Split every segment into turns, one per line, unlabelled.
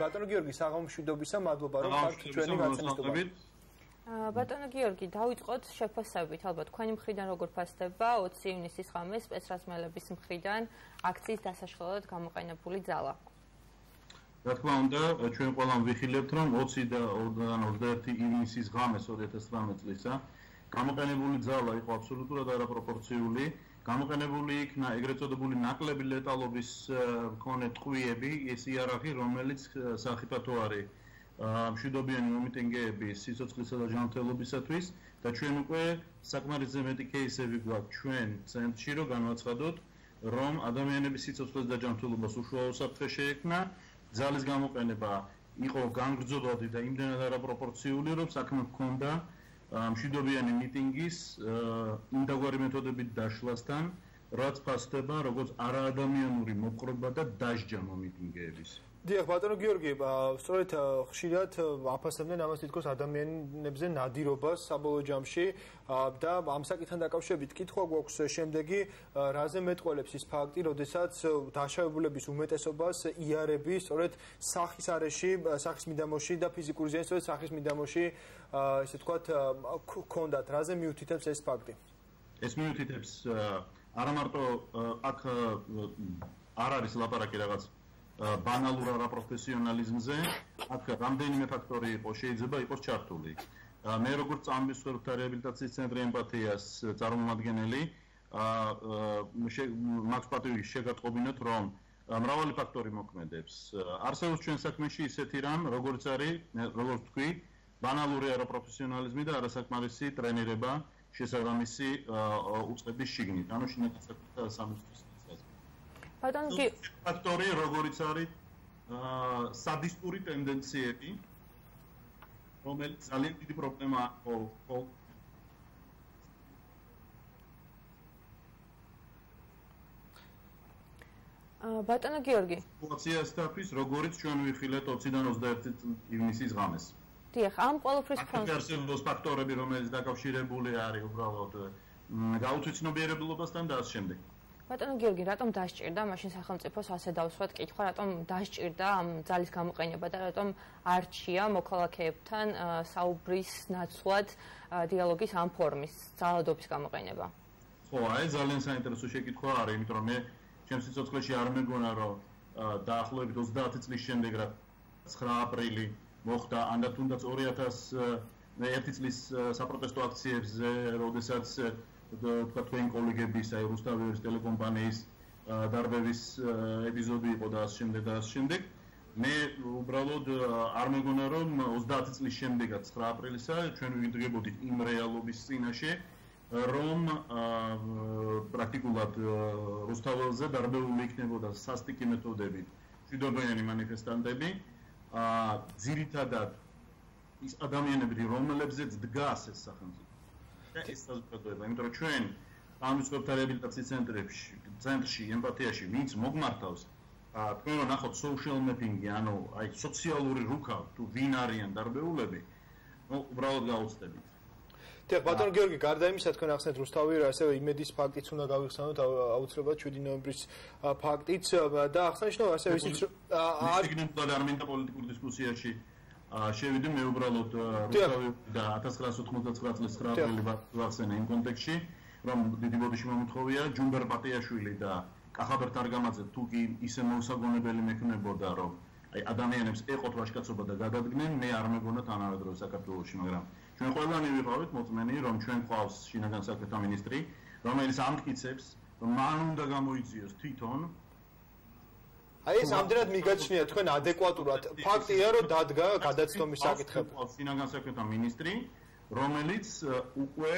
ბატონო გიორგი, საღამომშვიდობისა, მადლობა რომ ხართ ჩვენი გაწმენდობით.
ბატონო გიორგი, დავიწყოთ შეფასებით, ალბათ თქვენი მხრიდან როგორ ფასდება 20 ივნისის ღამეს სპეცრაზმელების მხრიდან აქციის დასაშლელად გამოყენებული ძალა?
რა თქმა უნდა, ჩვენ ყველამ ვიხილებთ, რომ 20 და 21 ივნისის ღამეს 2019 წლისა გამოყენებული ძალა იყო აბსოლუტურად არაპროპორციული. გამოყენებული იქნა ეგრეთ წოდებული ნაკლები ლეტალობის მქონე ტყვიები, ეს იარაღი, რომელიც სახიფათო არის. მშვიდობიანი მომიტინგეების სიცოცხლისა და ჯანმრთელობისათვის და ჩვენ უკვე საკმარისზე მეტი кейსები გვაქვს. ჩვენ ცენტრში, რომ განვაცხადოთ, რომ ადამიანების სიცოცხლეს და ჯანმრთელობას უშუალო საფრთხე შეექმნა, ძალის გამოყენება იყო განგრძობადი და იმდენად არაპროპორციული, რომ საქმე ჰქონდა მშვიდობიანი მიტინგის იმ დაგვარი მეთოდებით დაშლასთან, რაც ფასდება როგორც არაადამიანური მოპყრობა და დაждჯა მომიტინგეების.
დიახ ბატონო გიორგი სწორედ ხშირად აფასებდნენ ამას თითქოს ადამიანებზე ნადირობას საბოლოო ჯამში და ამ საკითხთან დაკავშირებით კითხვა გვაქვს შემდეგი რაზე მეტყოლებს ის ფაქტი როდესაც დაშავებულების უმეტესობას იარები სწორედ სახის არეში სახის მიდამოში და ფიზიკური ზიანის სწორედ სახის მიდამოში ესე ვთქვათ ქონდათ. რაზე მიუთითებს ეს ფაქტი?
ეს მიუთითებს არა მარტო აქ არ არის ლაპარაკი რაღაც ბანალურ არაპროფესიონალიზმზე აქ რამდენიმე ფაქტორი იყო შეიძლება იყოს ჩართული. მე როგორც წამბისხერთა რეაბილიტაციის ცენტრი ემპათიას წარმომადგენელი მაქვს პატივი შეგატყობინოთ რომ მრავალი ფაქტორი მოქმედებს. არსებობს ჩვენ საქმეში ისეთი რამ როგორც არის როგორც თქვი ბანალური არაპროფესიონალიზმი და არასაკმარისი ტრენირება შესაბამისი უწყების შიგნით. ანუ შინაგან სამართლის
ბატონო კი
ფაქტორი როგორიც არის? აა სადისტური ტენდენციები რომელიც ძალიან დიდი პრობლემაა ხო?
აა ბატონო გიორგი.
სიტუაციასთვის როგორიც ჩვენ ვიხილეთ 20-დან 21 ივნისის ღამეს.
დიახ ამ ყოველფრის
ფონდში არსებობს ფაქტორები რომელიც დაკავშირებული არის უბრალოდ გაუცნობიერებლობასთან და ამ შემდეგ
ბატონო გიორგი, რატომ დასჭირდა მაშინ სახელმწიფოს ასე დავსვათ კითხვა, რატომ დასჭირდა ამ ძალის გამოყენება და რატომ არჩია მოქალაქეებთან საუბრის ნაცვლად დიალოგის ამ ფორმის ძალადობის გამოყენება?
ხო, აი ძალიან საინტერესო შეკითხვა არის, იმიტომ რომ მე ჩემს სიცოცხლეში არ მეგონა რომ დაახლოებით 30 წლის შემდეგ რა 9 აპრილი მოხდა ანდა თუნდაც 2001 წლის საპროტესტო აქციებზე, როდესაც თქვა თქვენ კოლეგების აი რუსთავის ტელეკომპანიის დარბევის ეპიზოდი იყო და ამ შემდეგ და ამ შემდეგ. მე უბრალოდ არ მეგონა რომ 30 წლის შემდეგაც 9 აპრილისა ჩვენ ვიდგებოდით იმ რეალობის წინაშე რომ პრაქტიკულად რუსთაველზე დარბეული იქნებოდა სასტიკი მეთოდებით შვიდობიანი მანიფესტანტები ა ძირითადად ის ადამიანები რომლებზეც დგას ეს სახელმწიფო ეს საზოგადოება, იმიტომ რომ ჩვენ სამისლებთა რეაბილიტაციის ცენტრებში, ცენტრში, ემპათიაში ვინც მოგმართავს, თქვენ რომ ნახოთ social mapping-ი, ანუ აი სოციალური რუკა თუ ვინ არიან დარბეულები, ну, უბრალოდ გაუცდებით.
დიახ, ბატონ გიორგი, გარდა იმისა, თქვენ ახსენეთ რუსთავი, რომ ასევე იმედის ფაქტიც უნდა გავიხსენოთ, აუცილებლად 7 ნოემბრის ფაქტიც და ახსენეთ, ასევე ისიც
არ იქნება და არ მინდა პოლიტიკურ დისკუსიაში შევიდე მე უბრალოდ რუსთავი და 1999 წლის 9 აპრილი ვახსენე იმ კონტექსში რომ დიდი ბოდიში მომთხოვია ჯუმბერ პატიაშვილი და კახაბერ თარგამაძე თუ კი ისე მოსაგონებელი მექნებოდა რომ აი ადამიანებს ეყოთ ვაშკაცობა და გადადგნენ მე არ მეგონა თანავედროვე საქართველოსში მაგრამ ჩვენ ყველანი ვიყავით მოწმენი რომ ჩვენ ყავს შინაგან საქმეთა მინისტრი რომელიც ამტკიცებს რომ მან უნდა გამოიწიოს თვითონ
აი ეს ამდენად მიგაჩნია თქვენ ადეკვატურად. ფაქტია რომ დადგა გადაცდომის საკითხები.
სინაგან საქმეთა მინისტრი რომელიც უკვე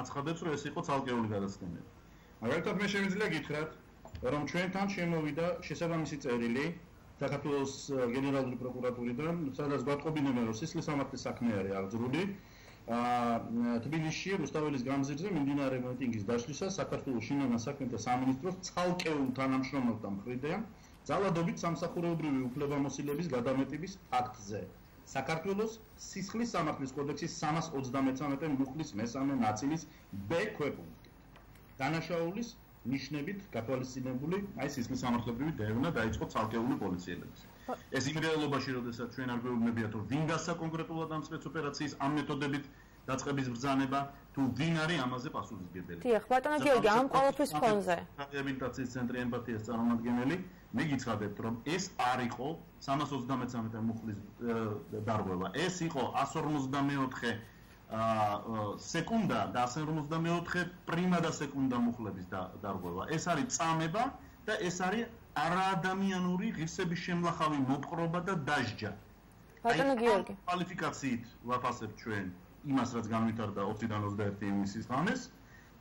აცხადებს რომ ეს იყო ცალკეული გადაცდომები. მაგალითად მე შემიძლია გითხრათ რომ ჩვენთან შემოვიდა შესაბამისი წერილი საქართველოს გენერალური პროკურატურიდან სადაც გვატყობინებენ რომ სისხლის სამართლის საქმე არის აღძრული აა თბილისში რუსთაველის გამზირზე მიმდინარე მიტინგის დაშლისას საქართველოს შინაგან საქმეთა სამინისტროს ცალკეულ თანამშრომელთა მხრიდან ძალადობით სამსახურეობრივი უფლებამოსილების გადამეტების ფაქტზე. საქართველოს სისხლის სამართლის კოდექსის 333 მუხლის მესამე ნაწილის ბ ქვეპუნქტი. დანაშაულის ნიშნებით გათვალისწინებული აი სისხლის სამართლებრივი დევნა დაიწყო ცალკეული პოლიციელების. ეს იმ რეალობაში, როდესაც ჩვენ არ გვეუბნებიათ, რომ ვინ გასა კონკრეტულად ამ სპეცოპერაციის ამ მეთოდებით დაწყების ბრძანება, თუ ვინ არის ამაზე პასუხისმგებელი.
დიახ, ბატონო გიორგი, ამ ყოველთვის ფონზე.
რეაბილიტაციის ცენტრი ემპათიას წარმომადგენელი, მე გიცხადებთ, რომ ეს არ იყო 333 მუხლის დარღვევა. ეს იყო 154 აა სეკუნდა და 154 პრიმა და სეკუნდა მუხლების დარღვევა. ეს არის წამება და ეს არის არაადამიანური ღირსების შემლახავი მოპყრობა და დაჟჯა.
ბატონო გიორგი,
კვალიფიკაციით ვაფასებ ჩვენ იმას რაც განვითარდა 20-დან 21 ივნისის ღამეს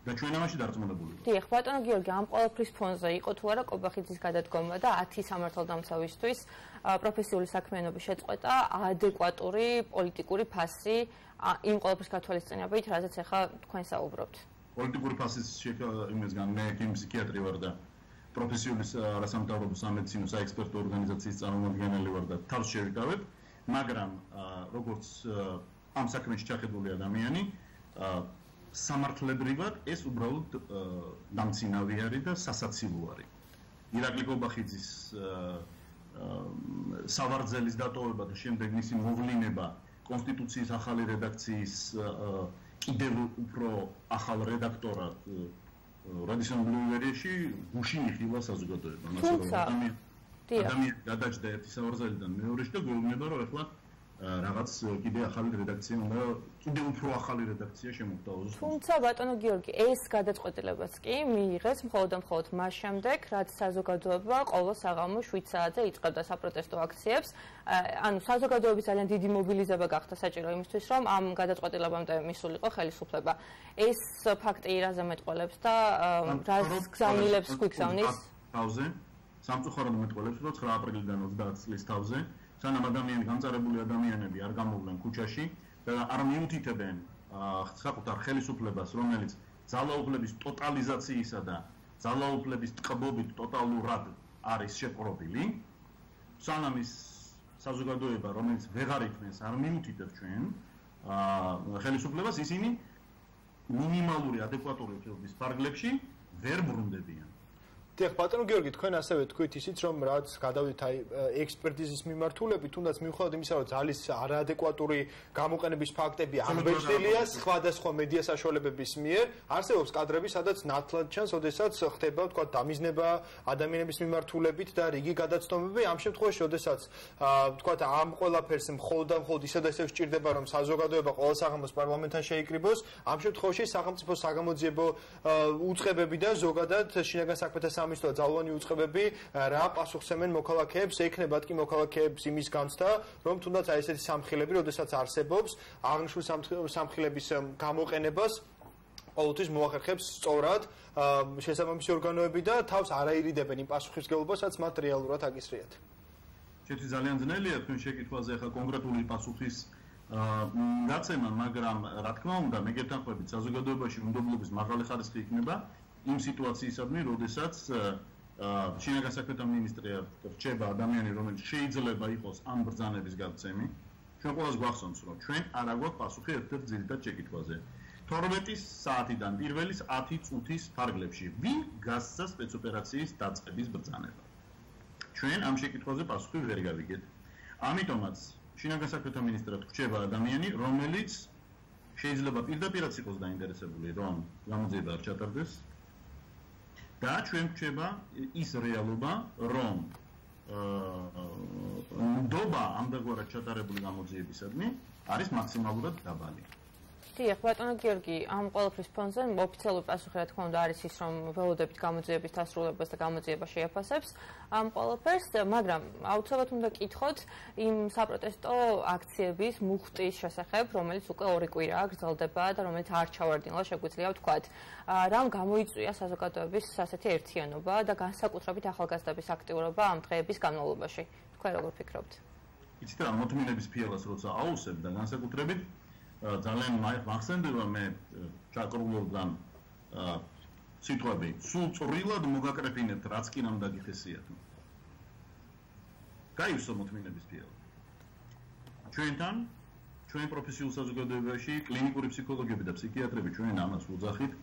და ჩვენ ამაში დარწმუნებული ვართ.
დიახ, ბატონო გიორგი, ამ ყოველფრის ფონზე იყო თუ არა კობახიძის გადადგომა და 10 სამართალდამცავისთვის პროფესიული საქმიანობის შეწყვეტა ადეკვატური პოლიტიკური ფასი იმ ყოველფრის გათვალისწინებით, რაზეც ახლა თქვენ საუბრობთ.
პოლიტიკური ფასის იმისგან მე კი ფსიქიატრი ვარ და პროფესიული რასამთავრობო სამედიცინო საექსპერტო ორგანიზაციის წარმომადგენელი ვარ და თავს შევიკავებ, მაგრამ როგორც ამ საქმეში ჩახედული ადამიანი სამართლებრივად ეს უბრალოდ დამცინავი არის და სასაცილო არის. ირაკლი გობახიძის სავარძელის დატოვება და შემდეგ მისი მოვლინება კონსტიტუციის ახალი რედაქციის კიდევ უფრო ახალ რედაქტორად რადისონ ბლუვერიაში გუშინ იხილა საზოგადოება.
რომ ადამიანი
ადამიანი გადაჭდა ერთი სავარძელიდან მეორეში და გვეუბნება რომ ახლა რაღაც კიდე ახალი რედაქცია უნდა კიდე უფრო ახალი რედაქცია შემოგთავაზოს.
თუმცა ბატონო გიორგი, ეს გადაწყვეტილებაც კი მიიღეს მხოლოდ და მხოლოდ მას შემდეგ, რაც საზოგადოება ყოველ საღამოს 7 საათზე იწყებდა საპროტესტო აქციებს. ანუ საზოგადოების ძალიან დიდი მობილიზება გახდა საჭირო იმისთვის, რომ ამ გადაწყვეტილებამდე მისულიყო ხელისუფლება. ეს ფაქტი რაზე მეტყოლებს და რას გზავნილებს გვიგზავნის?
თავზე სამწუხაროდ მეტყოლებს, რომ 9 აპრილიდან 30 წლის თავზე სანამ ადამიანი განწარებული ადამიანები არ გამოვლენ ქუჩაში და არ მიუთითებენ საკუთარ ხელისუფლებას, რომელიც ძალაუფლების ტოტალიზაციისა და ძალაუფლების ტყბობით ტოტალურად არის შეპყრობილი, სანამ ის საზოგადოება, რომელიც ვეღარ იქნეს, არ მიუთითებს ჩვენ ხელისუფლებას, ისინი მინიმალური ადეკვატური ფილმის ფარგლებში ვერ ბრუნდებიან.
დიახ, ბატონო გიორგი, თქვენ ასევე თქვით ისიც, რომ რაც გადავით აი ექსპერტიზის მიმართულებით, თუნდაც მიუხედავად იმისა, რომ ძალის არაადეკვატური გამოყენების ფაქტები აღბეჭდილია სხვადასხვა მედია საშუალებების მიერ, არსებობს კადრები, სადაც ნათლად ჩანს, ოდესაც ხდება, თქვა, დამიზნება ადამიანების მიმართულებით და რიგი გადაცდომები, ამ შემთხვევაში, ოდესაც თქვა, ამ ყველაფერს მხოლოდ და მხოლოდ ისე და ისე სჭირდება, რომ საზოგადოება ყოველ საღამოს პარლამენტთან შეიკრიბოს, ამ შემთხვევაში სახელმწიფო საგამოძიებო უწყებები და ზოგადად შინაგან საქმეთა სამისто ძალოვანი უწყებები რა პასუხსემენ მოქალაქეებს, ექნებათ კი მოქალაქეებს იმის განცდა, რომ თუნდაც აი ესეთი სამხილები, როდესაც არსებობს, აღნიშნულ სამხილების გამოყენებას ყოველთვის მოახერხებს სწორად შესაბამისი ორგანოები და თავს არაირიდებენ იმ პასუხისგებლობასაც მათ რეალურად აკისრიათ.
შეიძლება ძალიან ძნელია თქვენ შეკითხვაზე ახლა კონკრეტული პასუხის გაცემა, მაგრამ რა თქმა უნდა, მე გეთანხმებით საზოგადოებაში უნდობლობის მაღალი ხარისხი იქნება იმ სიტუაციისადმი, როდესაც შინაგან საქმეთა მინისტრია რჩება ადამიანი, რომელიც შეიძლება იყოს ამ ბრძანების გაცემი. ჩვენ ყოველს გვახსოვს, რომ ჩვენ არ აგვაქვს პასუხი ერთ-ერთ ძირითად შეკითხვაზე. 12 საათიდან პირველის 10 წუთის ფარგლებში ვინ გასცა სპეცოპერაციის დაწყების ბრძანება? ჩვენ ამ შეკითხვაზე პასუხი ვერ გავიგეთ. ამიტომაც შინაგან საქმეთა მინისტრად რჩება ადამიანი, რომელიც შეიძლება პირდაპირაც იყოს დაინტერესებული, რომ გამოძიება არ ჩატარდეს, და ჩვენ გვჩება ის რეალობა, რომ აა ნდობა ამდაგვარად ჩატარებული გამოძიებისადმი არის მაქსიმალურად დაბალი.
დიახ, ბატონო გიორგი, ამ ყოველფრის ფონზე ოფიციალური პასუხი რა თქმა უნდა არის ის, რომ ველოდებით გამოძიების დასრულებას და გამოძიება შეაფასებს ამ ყოველფერს, მაგრამ აუცილებლად უნდა კითხოთ იმ საპროტესტო აქციების მუხტის შესახებ, რომელიც უკვე ორი კვირაა გრძელდება და რომელიც არ ჩავარდინლა, შეგვიძლია ვთქვათ. რამ გამოიწვია საზოგადოების ასეთი ერთიანობა და განსაკუთრებით ახალგაზრდების აქტიურობა ამ დღეების განმავლობაში? თქვენ როგორ ფიქრობთ?
იცით რა, მოთმინების ფიალას როცა აუსებ და განსაკუთრებით ძალიან მახსენდება მე ჩაკრულობდან სიტყვები. სულ წრილად მოგაკრეფინეთ რაც კი ნამ დაგიხესიათ. გაიუსო მოთმინების ფილ ჩვენთან ჩვენ პროფესიულ საზოგადოებაში კლინიკური ფსიქოლოგები და ფსიქიატრები ჩვენ ამას უძახით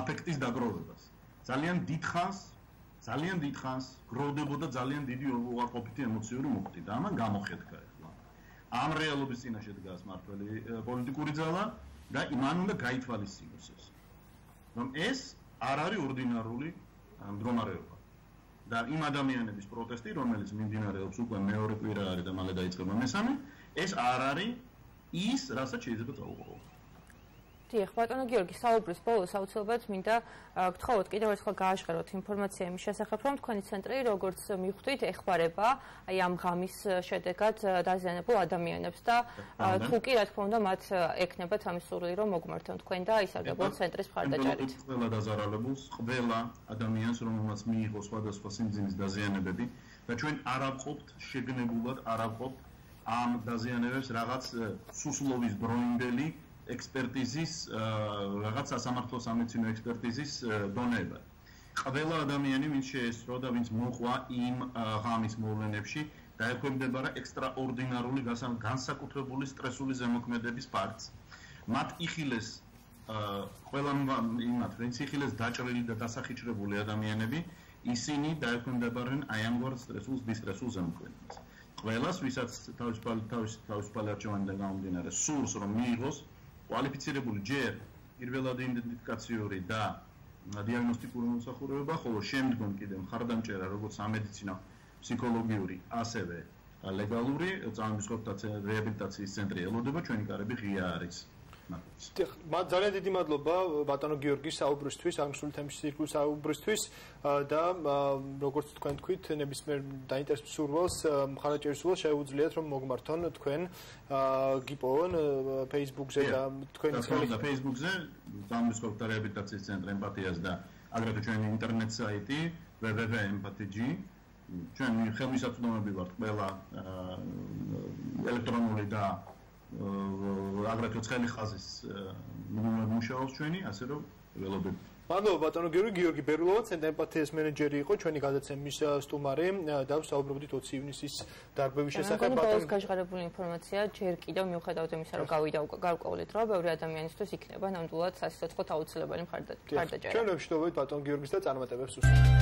აფექტის დაგროვებას. ძალიან დიდხანს ძალიან დიდხანს გროვდებოდა ძალიან დიდი უარყოფითი ემოციური მუხტი და ამან გამოხედა ამ რეალობის წინაშე დგას მართველი პოლიტიკური ძალა და იმან უნდა გაითვალისწინოს ეს რომ ეს არ არის ორდინარული მდგომარეობა. და იმ ადამიანების პროტესტი რომელიც მიმდინარეობს უკვე მეორე კვირა არის და მალე დაიწყება მესამე ეს არ არის ის რასაც შეიძლება წაუყო
დიახ, ბატონო გიორგი, საუბრის ბოლოს აუცილებლად მინდა გთხოვოთ კიდევ ერთხელ გააშღეროთ ინფორმაცია იმის შესახებ, რომ თქვენი ცენტრი როგორც მიხვდით, ეხმარება აი ამ ღამის შედეგად დაზიანებულ ადამიანებს და თუ კი რა თქმა უნდა მათ ეკნებათ ამის სურვილი, რომ მოგმართონ თქვენ და ისარგებლონ ცენტრის მხარდაჭერით.
ყველა დაზარალებულს, ყველა ადამიანს, რომელმაც მიიღო სხვადასხვა სიმძიმის დაზიანებები და ჩვენ არ აღვყოფთ შეგნებულად, არ აღვყოფთ ამ დაზიანებებს რაღაც სუსლოვის დროინდელი ექსპერტიზის რაღაც სასამართლო სამედიცინო ექსპერტიზის დონეება. ყველა ადამიანი, ვინც შეესწრო და ვინც მოყვა იმ ღამის მოვლენებში, დაექვემდებარა ექსტრაორდინარული განსაკუთრებული სტრესული ზემოქმედების ფაქტს. მათ იხილეს ყველა იმათ, ვინც იხილეს დაჭრილი და დასახიჩრებული ადამიანები, ისინი დაექვემდებარენ აი ამგვარ სტრესულ დისტრესულ ზემოქმედებას. ყველას, ვისაც თავისუფალი თავისუფალი არჩევანი და გამომდინარე, სურს რომ მიიღოს კვალიფიცირებული ჯერ პირველად იდენტიფიკაციური და დიაგნოსტიკური მოსახურება, ხოლო შემდგომ კიდე მხარდამჭერა როგორც სამედიცინო ფსიქოლოგიური, ასევე ლეგალური წარმოსხობთა რეაბილიტაციის ცენტრი ელოდება ჩვენი კარები ღია არის.
მათ ძალიან დიდი მადლობა ბატონო გიორგის საუბრისთვის, აღმსული თემის ცირკულის საუბრისთვის და როგორც თქვენ თქვით, ნებისმიერ დაინტერესებულ სურვილს, მხარაჭერის სურვილს შეუძლიათ რომ მოგმართონ თქვენ გიპოვონ Facebook-ზე და თქვენი
ხელი და Facebook-ზე დამისხობთა რეაბილიტაციის ცენტრი ემპათიას და აგრეთვე ჩვენი ინტერნეტ საიტი www.empathy.g ჩვენ ხელმისაწვდომები ვართ ყველა ელექტრონული და აგრეთვე ცხელი ხაზის მინიმუმ მუშაობს ჩვენი, ასე რომ ველოდები.
მადლობა ბატონო გიორგი გიორგი ბერულოვა, ცენტრ ემპათიის მენეჯერი იყო ჩვენი გადაცემის სტუმარი და ვსაუბრობდით 20 ივნისის დარბების შესახებ.
ბატონო გაჟღერებული ინფორმაცია ჯერ კიდევ მიუხედავად იმისა, რომ გავიდა გარკვეული დრო, ბევრი ადამიანისთვის იქნება ნამდვილად სასიცოცხლო აუცილებელი მხარდაჭერა.
ჩვენ ვშტობთ ბატონ გიორგის და წარმატებებს უსურვებთ.